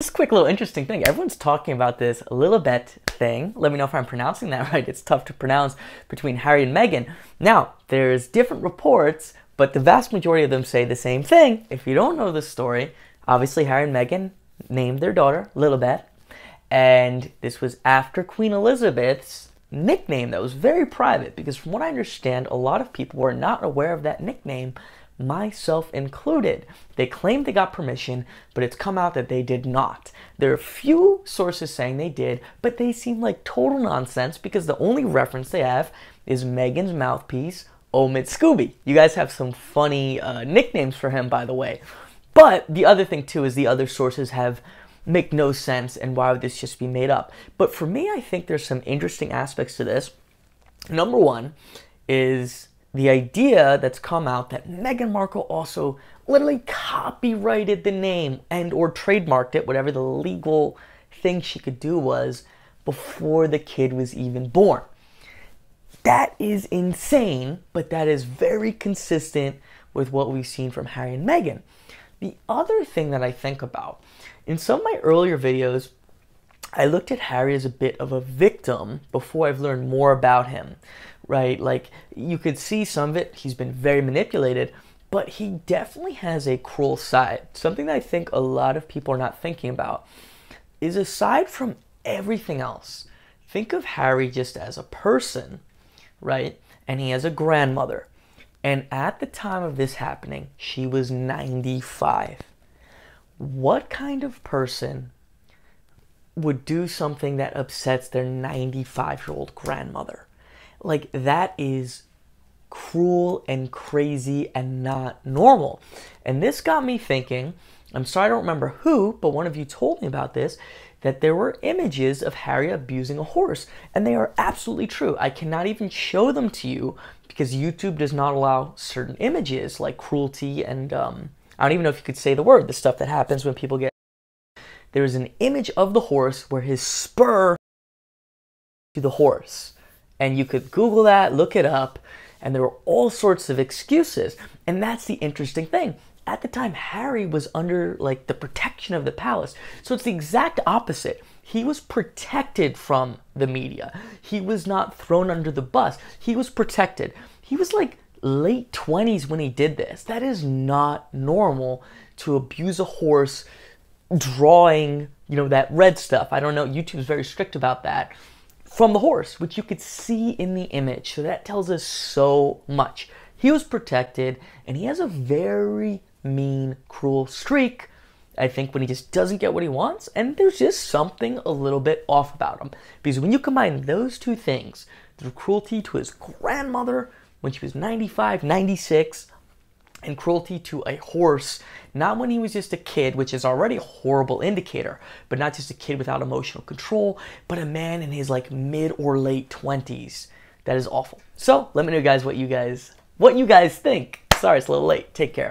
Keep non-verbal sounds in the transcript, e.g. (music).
This quick little interesting thing. Everyone's talking about this Lilibet thing. Let me know if I'm pronouncing that (laughs) right. It's tough to pronounce between Harry and Meghan. Now, there's different reports, but the vast majority of them say the same thing. If you don't know the story, obviously Harry and Meghan named their daughter Lilibet, and this was after Queen Elizabeth's nickname that was very private because from what I understand, a lot of people were not aware of that nickname myself included. They claimed they got permission, but it's come out that they did not. There are a few sources saying they did, but they seem like total nonsense because the only reference they have is Meghan's mouthpiece, Omid Scobie. You guys have some funny uh, nicknames for him, by the way. But the other thing too is the other sources have make no sense and why would this just be made up? But for me, I think there's some interesting aspects to this. Number one is the idea that's come out that Meghan Markle also literally copyrighted the name and or trademarked it, whatever the legal thing she could do was before the kid was even born. That is insane, but that is very consistent with what we've seen from Harry and Meghan. The other thing that I think about, in some of my earlier videos, I looked at Harry as a bit of a victim before I've learned more about him right? Like you could see some of it, he's been very manipulated, but he definitely has a cruel side. Something that I think a lot of people are not thinking about is aside from everything else, think of Harry just as a person, right? And he has a grandmother. And at the time of this happening, she was 95. What kind of person would do something that upsets their 95 year old grandmother? Like, that is cruel and crazy and not normal. And this got me thinking. I'm sorry I don't remember who, but one of you told me about this that there were images of Harry abusing a horse, and they are absolutely true. I cannot even show them to you because YouTube does not allow certain images like cruelty and um, I don't even know if you could say the word, the stuff that happens when people get. There's an image of the horse where his spur to the horse. And you could Google that, look it up, and there were all sorts of excuses. And that's the interesting thing. At the time, Harry was under like the protection of the palace. So it's the exact opposite. He was protected from the media. He was not thrown under the bus. He was protected. He was like late 20s when he did this. That is not normal to abuse a horse drawing, you know, that red stuff. I don't know. YouTube's very strict about that from the horse, which you could see in the image. So that tells us so much. He was protected, and he has a very mean, cruel streak. I think when he just doesn't get what he wants, and there's just something a little bit off about him. Because when you combine those two things, the cruelty to his grandmother when she was 95, 96, and cruelty to a horse, not when he was just a kid, which is already a horrible indicator, but not just a kid without emotional control, but a man in his like mid or late 20s. That is awful. So let me know guys what you guys what you guys think. Sorry, it's a little late. Take care.